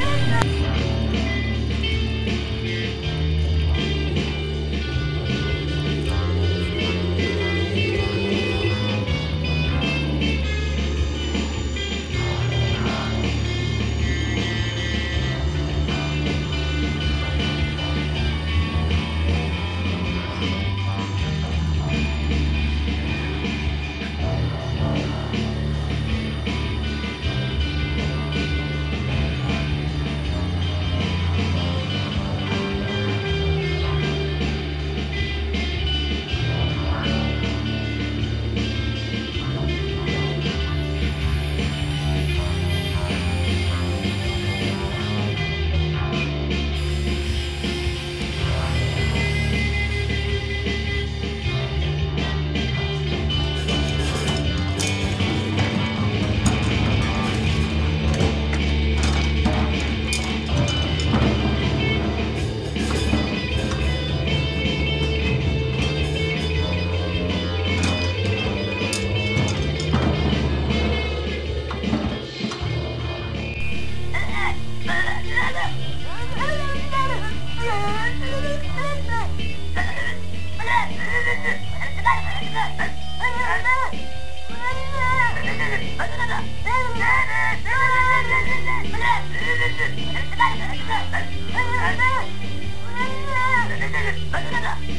Bye. Let's go!